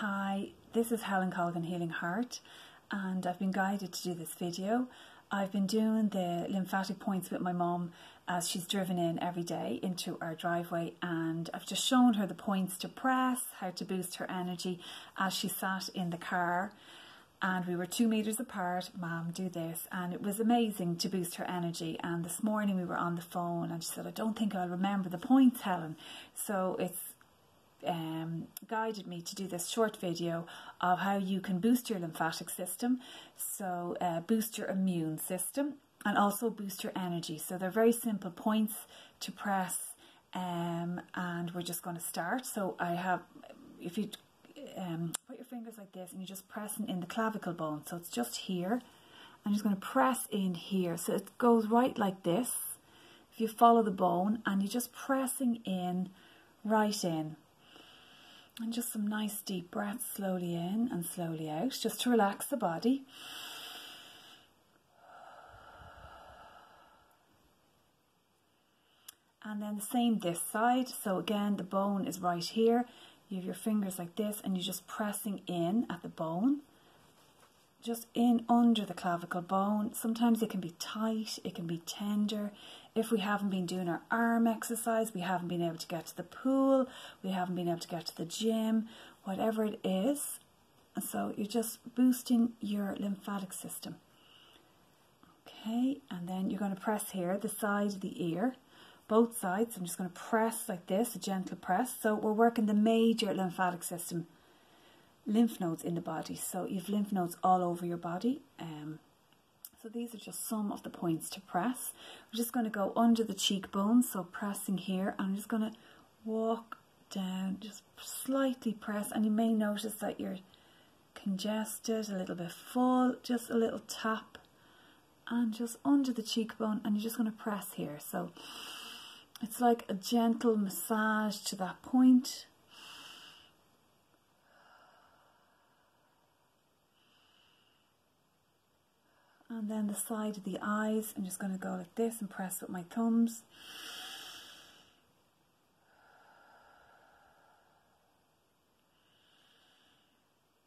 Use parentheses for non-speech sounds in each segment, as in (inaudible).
Hi, this is Helen Colgan Healing Heart and I've been guided to do this video. I've been doing the lymphatic points with my mom as she's driven in every day into our driveway and I've just shown her the points to press, how to boost her energy as she sat in the car. And we were two meters apart, mom do this. And it was amazing to boost her energy. And this morning we were on the phone and she said I don't think I'll remember the points Helen. So it's um, guided me to do this short video of how you can boost your lymphatic system, so uh, boost your immune system and also boost your energy. So they're very simple points to press um, and we're just going to start. So I have, if you um, put your fingers like this and you're just pressing in the clavicle bone, so it's just here. I'm just going to press in here. So it goes right like this. If you follow the bone and you're just pressing in, right in. And just some nice deep breaths slowly in and slowly out, just to relax the body. And then the same this side. So again, the bone is right here. You have your fingers like this and you're just pressing in at the bone. Just in under the clavicle bone. Sometimes it can be tight, it can be tender, if we haven't been doing our arm exercise, we haven't been able to get to the pool, we haven't been able to get to the gym, whatever it is. And so you're just boosting your lymphatic system. Okay, and then you're going to press here, the side of the ear, both sides. I'm just going to press like this, a gentle press. So we're working the major lymphatic system, lymph nodes in the body. So you've lymph nodes all over your body. Um, so these are just some of the points to press. We're just going to go under the cheekbones, so pressing here. I'm just going to walk down, just slightly press, and you may notice that you're congested, a little bit full, just a little tap, and just under the cheekbone, and you're just going to press here. So it's like a gentle massage to that point. And then the side of the eyes I'm just going to go like this and press with my thumbs.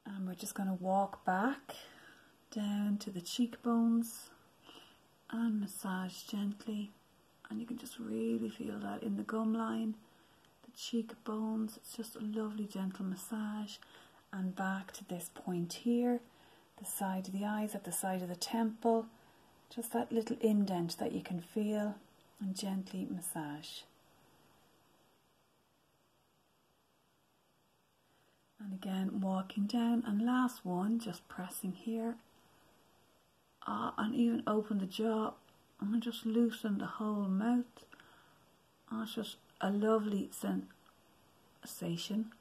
And we're just going to walk back down to the cheekbones and massage gently. And you can just really feel that in the gum line. The cheekbones it's just a lovely gentle massage. And back to this point here the side of the eyes, at the side of the temple, just that little indent that you can feel and gently massage. And again, walking down, and last one, just pressing here. Ah, and even open the jaw and just loosen the whole mouth. Oh, it's just a lovely sensation.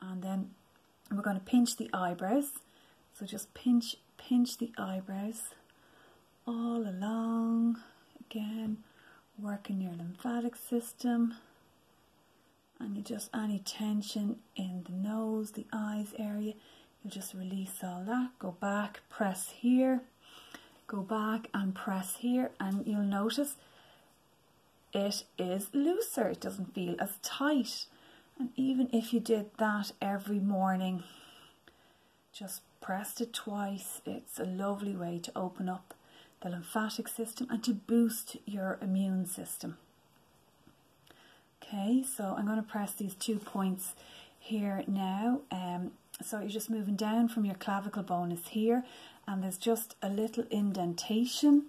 And then and we're going to pinch the eyebrows. So just pinch, pinch the eyebrows all along. Again, working your lymphatic system. And you just, any tension in the nose, the eyes area, you just release all that. Go back, press here. Go back and press here. And you'll notice it is looser. It doesn't feel as tight. And even if you did that every morning, just pressed it twice, it's a lovely way to open up the lymphatic system and to boost your immune system. Okay, so I'm going to press these two points here now. Um, so you're just moving down from your clavicle bone is here and there's just a little indentation.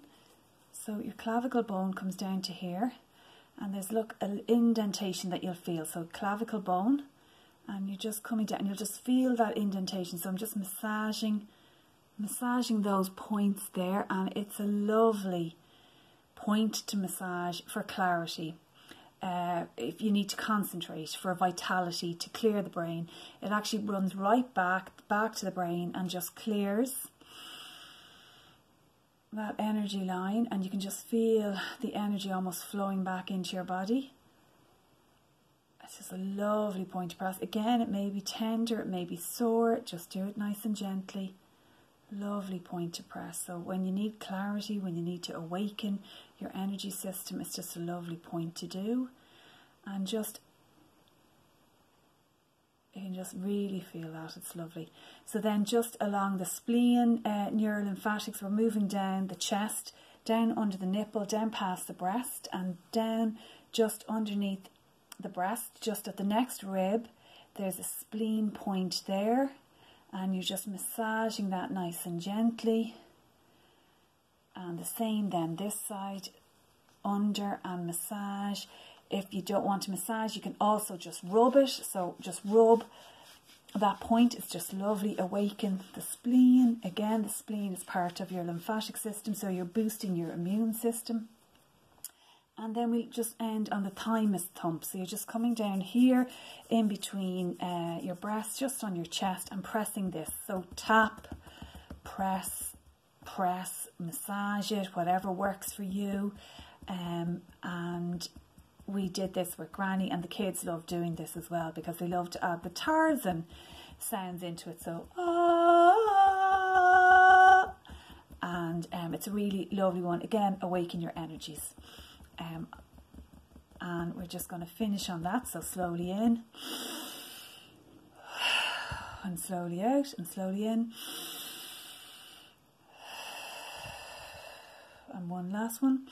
So your clavicle bone comes down to here and there's look an indentation that you'll feel. So clavicle bone. And you're just coming down you'll just feel that indentation. So I'm just massaging massaging those points there. And it's a lovely point to massage for clarity. Uh, if you need to concentrate for vitality to clear the brain it actually runs right back back to the brain and just clears that energy line and you can just feel the energy almost flowing back into your body. It's just a lovely point to press. Again, it may be tender, it may be sore, just do it nice and gently. Lovely point to press. So when you need clarity, when you need to awaken your energy system, it's just a lovely point to do. And just can just really feel that. It's lovely. So then just along the spleen, uh, neurolymphatics, we're moving down the chest, down under the nipple, down past the breast, and down just underneath the breast, just at the next rib. There's a spleen point there, and you're just massaging that nice and gently. And the same then this side, under and massage. If you don't want to massage, you can also just rub it. So just rub that point. It's just lovely. Awaken the spleen. Again, the spleen is part of your lymphatic system, so you're boosting your immune system. And then we just end on the thymus thump. So you're just coming down here in between uh, your breasts, just on your chest, and pressing this. So tap, press, press, massage it, whatever works for you. Um, and we did this with Granny, and the kids love doing this as well because they love to add the Tarzan sounds into it. So, ah, and um, it's a really lovely one. Again, awaken your energies. Um, and we're just going to finish on that. So, slowly in, (sighs) and slowly out, and slowly in. (sighs) And one last one.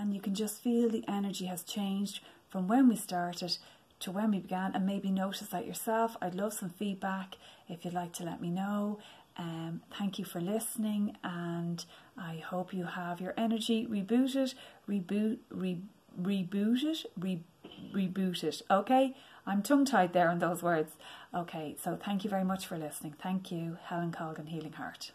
And you can just feel the energy has changed from when we started to when we began and maybe notice that yourself. I'd love some feedback if you'd like to let me know. Um, thank you for listening and I hope you have your energy rebooted, reboot, re, rebooted, re, rebooted. Okay, I'm tongue tied there on those words. Okay, so thank you very much for listening. Thank you, Helen Colgan, Healing Heart.